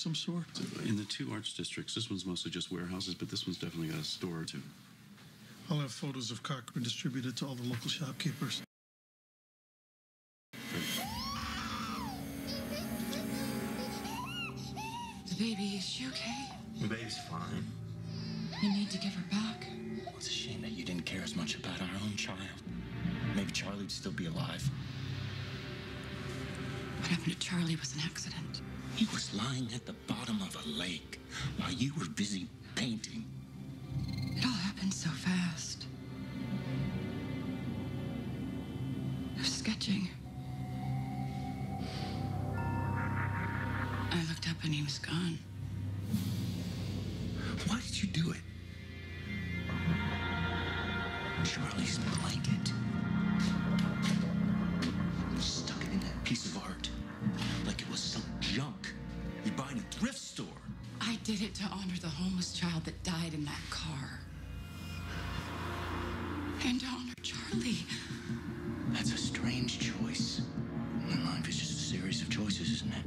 some sort? In the two arts districts, this one's mostly just warehouses, but this one's definitely got a store or two. I'll have photos of Cochrane distributed to all the local shopkeepers. The baby, is she okay? The baby's fine. You need to give her back. It's a shame that you didn't care as much about our own child. Maybe Charlie'd still be alive. What happened to Charlie was an accident. He was lying at the bottom of a lake while you were busy painting. It all happened so fast. I was sketching. I looked up and he was gone. Why did you do it? Charlie's blanket. Did it to honor the homeless child that died in that car. And to honor Charlie. That's a strange choice. Life is just a series of choices, isn't it?